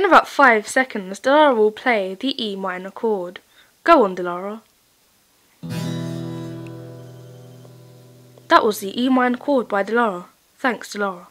In about five seconds, Dilara will play the E minor chord. Go on, Dilara. That was the E minor chord by Dilara. Thanks, Dilara.